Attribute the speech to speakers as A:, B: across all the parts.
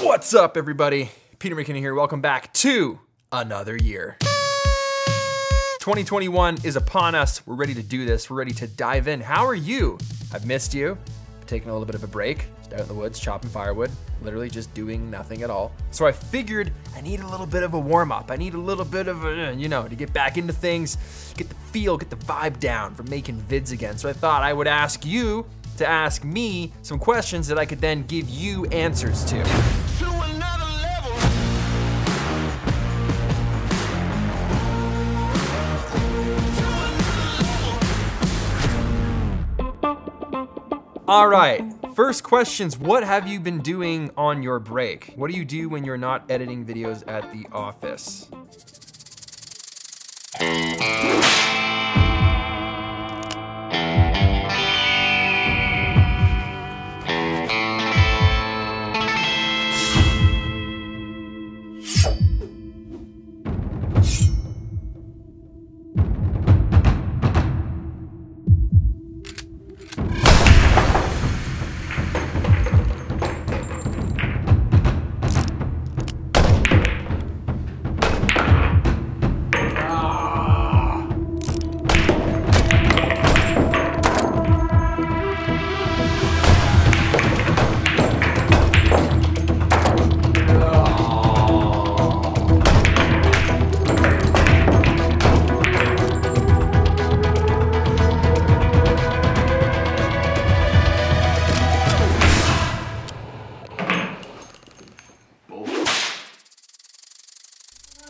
A: What's up, everybody? Peter McKinnon here. Welcome back to another year. 2021 is upon us. We're ready to do this. We're ready to dive in. How are you? I've missed you. Taking a little bit of a break. Just out in the woods, chopping firewood. Literally just doing nothing at all. So I figured I need a little bit of a warm up. I need a little bit of a, you know, to get back into things, get the feel, get the vibe down for making vids again. So I thought I would ask you to ask me some questions that I could then give you answers to. All right, first questions. What have you been doing on your break? What do you do when you're not editing videos at the office?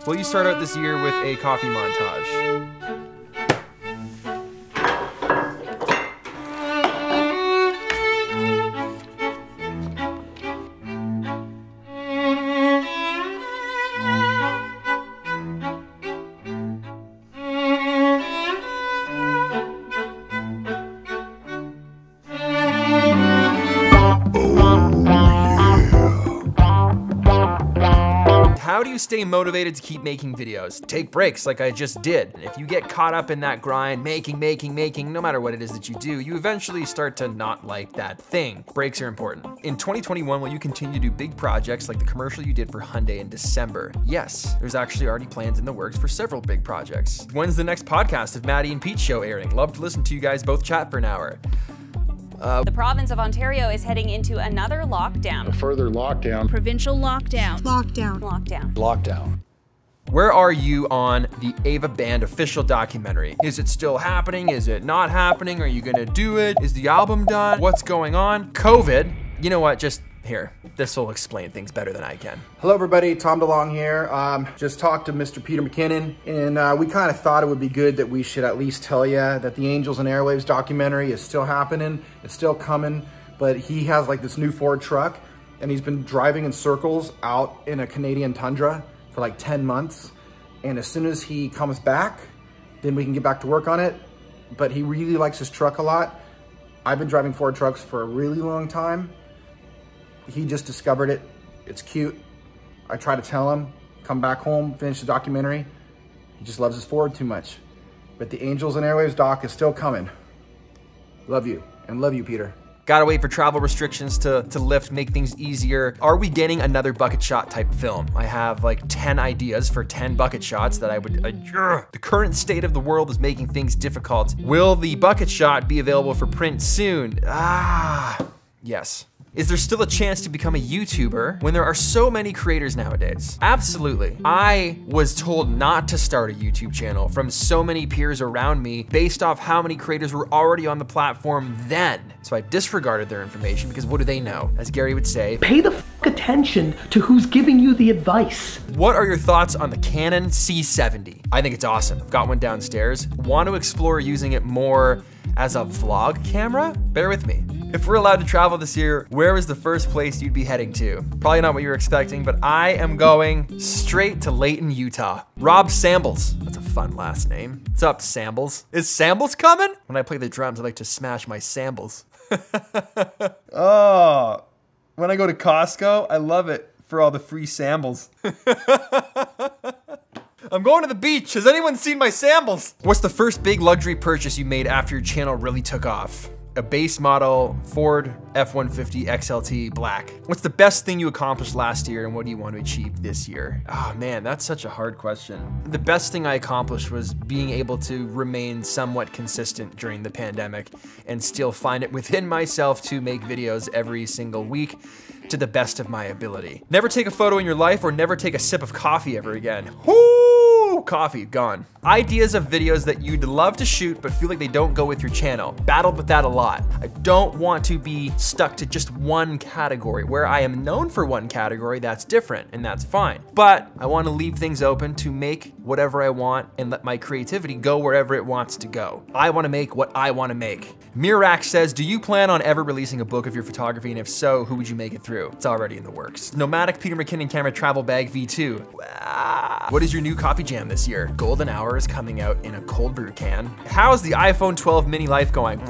A: Will you start out this year with a coffee montage? Stay motivated to keep making videos? Take breaks like I just did. If you get caught up in that grind, making, making, making, no matter what it is that you do, you eventually start to not like that thing. Breaks are important. In 2021, will you continue to do big projects like the commercial you did for Hyundai in December? Yes, there's actually already plans in the works for several big projects. When's the next podcast of Maddie and Pete show airing? Love to listen to you guys both chat for an hour.
B: Uh, the province of Ontario is heading into another lockdown.
C: A further lockdown.
D: provincial lockdown.
E: Lockdown.
B: Lockdown.
C: Lockdown.
A: Where are you on the Ava Band official documentary? Is it still happening? Is it not happening? Are you gonna do it? Is the album done? What's going on? COVID. You know what? Just here. This will explain things better than I can.
F: Hello, everybody. Tom DeLonge here. Um, just talked to Mr. Peter McKinnon, and uh, we kind of thought it would be good that we should at least tell you that the Angels and Airwaves documentary is still happening. It's still coming, but he has like this new Ford truck, and he's been driving in circles out in a Canadian tundra for like 10 months. And as soon as he comes back, then we can get back to work on it. But he really likes his truck a lot. I've been driving Ford trucks for a really long time he just discovered it. It's cute. I try to tell him, come back home, finish the documentary. He just loves his Ford too much. But the Angels and Airwaves doc is still coming. Love you, and love you, Peter.
A: Gotta wait for travel restrictions to, to lift, make things easier. Are we getting another bucket shot type film? I have like 10 ideas for 10 bucket shots that I would. Uh, the current state of the world is making things difficult. Will the bucket shot be available for print soon? Ah, yes. Is there still a chance to become a YouTuber when there are so many creators nowadays? Absolutely. I was told not to start a YouTube channel from so many peers around me based off how many creators were already on the platform then. So I disregarded their information because what do they know? As Gary would say,
G: Pay the f- attention to who's giving you the advice.
A: What are your thoughts on the Canon C70? I think it's awesome. I've Got one downstairs. Want to explore using it more as a vlog camera? Bear with me. If we're allowed to travel this year, where is the first place you'd be heading to? Probably not what you were expecting, but I am going straight to Layton, Utah. Rob Sambles. That's a fun last name. What's up, Sambles? Is Sambles coming? When I play the drums, I like to smash my Sambles. oh, when I go to Costco, I love it for all the free Sambles. I'm going to the beach. Has anyone seen my Sambles? What's the first big luxury purchase you made after your channel really took off? A base model Ford F-150 XLT black. What's the best thing you accomplished last year and what do you want to achieve this year? Oh man, that's such a hard question. The best thing I accomplished was being able to remain somewhat consistent during the pandemic and still find it within myself to make videos every single week to the best of my ability. Never take a photo in your life or never take a sip of coffee ever again. Woo! Coffee, gone. Ideas of videos that you'd love to shoot but feel like they don't go with your channel. Battled with that a lot. I don't want to be stuck to just one category. Where I am known for one category, that's different and that's fine. But I want to leave things open to make whatever I want and let my creativity go wherever it wants to go. I want to make what I want to make. Mirak says, do you plan on ever releasing a book of your photography? And if so, who would you make it through? It's already in the works. Nomatic Peter McKinnon Camera Travel Bag V2. Ah. What is your new coffee jam this year? Golden Hour is coming out in a cold brew can. How's the iPhone 12 mini life going?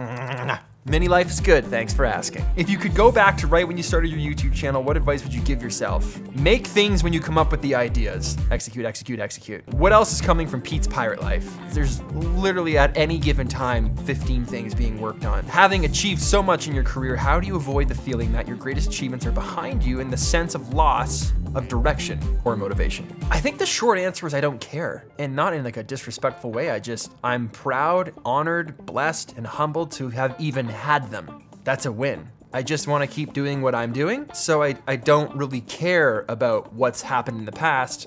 A: Mini life is good, thanks for asking. If you could go back to right when you started your YouTube channel, what advice would you give yourself? Make things when you come up with the ideas. Execute, execute, execute. What else is coming from Pete's Pirate Life? There's literally at any given time 15 things being worked on. Having achieved so much in your career, how do you avoid the feeling that your greatest achievements are behind you in the sense of loss of direction or motivation? I think the short answer is I don't care and not in like a disrespectful way. I just, I'm proud, honored, blessed, and humbled to have even had them. That's a win. I just want to keep doing what I'm doing, so I, I don't really care about what's happened in the past.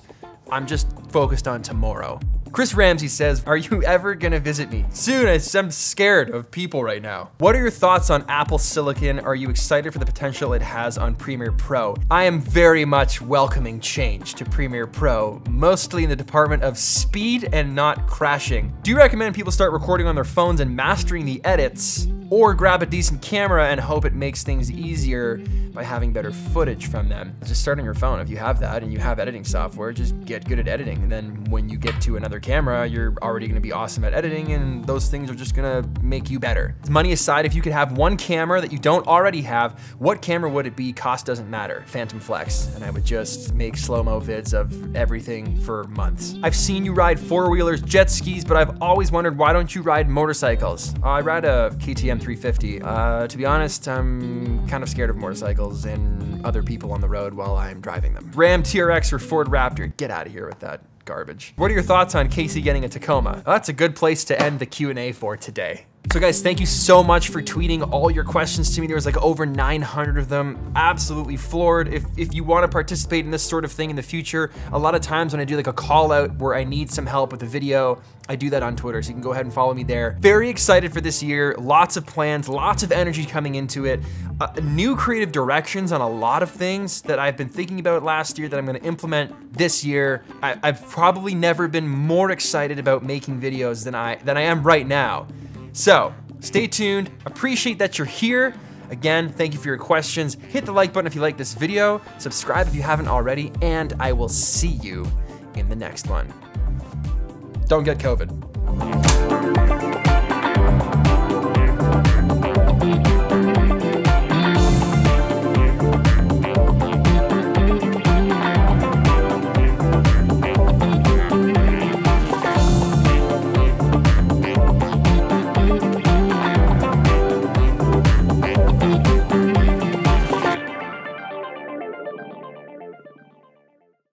A: I'm just focused on tomorrow. Chris Ramsay says, Are you ever gonna visit me? Soon, I'm scared of people right now. What are your thoughts on Apple Silicon? Are you excited for the potential it has on Premiere Pro? I am very much welcoming change to Premiere Pro, mostly in the department of speed and not crashing. Do you recommend people start recording on their phones and mastering the edits? Or grab a decent camera and hope it makes things easier by having better footage from them. Just start on your phone. If you have that and you have editing software, just get good at editing. And then when you get to another camera, you're already gonna be awesome at editing and those things are just gonna make you better. Money aside, if you could have one camera that you don't already have, what camera would it be? Cost doesn't matter. Phantom Flex. And I would just make slow-mo vids of everything for months. I've seen you ride four-wheelers, jet skis, but I've always wondered why don't you ride motorcycles? I ride a KTM 350. Uh, to be honest, I'm kind of scared of motorcycles and other people on the road while I'm driving them. Ram TRX or Ford Raptor, get out of here with that garbage. What are your thoughts on Casey getting a Tacoma? Well, that's a good place to end the Q&A for today. So guys, thank you so much for tweeting all your questions to me. There was like over 900 of them. Absolutely floored. If, if you want to participate in this sort of thing in the future, a lot of times when I do like a call out where I need some help with a video, I do that on Twitter, so you can go ahead and follow me there. Very excited for this year. Lots of plans, lots of energy coming into it. Uh, new creative directions on a lot of things that I've been thinking about last year that I'm gonna implement this year. I, I've probably never been more excited about making videos than I, than I am right now. So stay tuned. Appreciate that you're here. Again, thank you for your questions. Hit the like button if you like this video, subscribe if you haven't already, and I will see you in the next one. Don't get COVID.